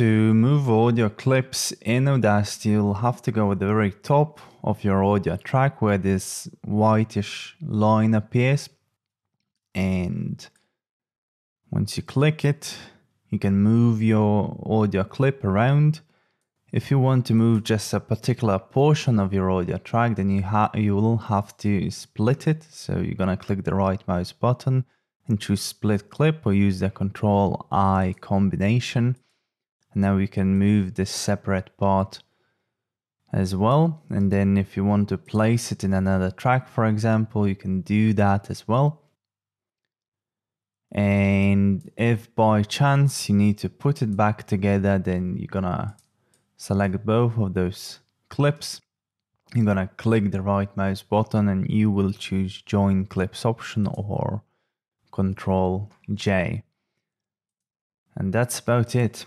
To move audio clips in Audacity, you'll have to go at the very top of your audio track where this whitish line appears. And once you click it, you can move your audio clip around. If you want to move just a particular portion of your audio track, then you, you will have to split it. So you're gonna click the right mouse button and choose split clip or use the control I combination. And now we can move this separate part as well. And then if you want to place it in another track, for example, you can do that as well. And if by chance you need to put it back together, then you're gonna select both of those clips. You're gonna click the right mouse button and you will choose join clips option or control J. And that's about it.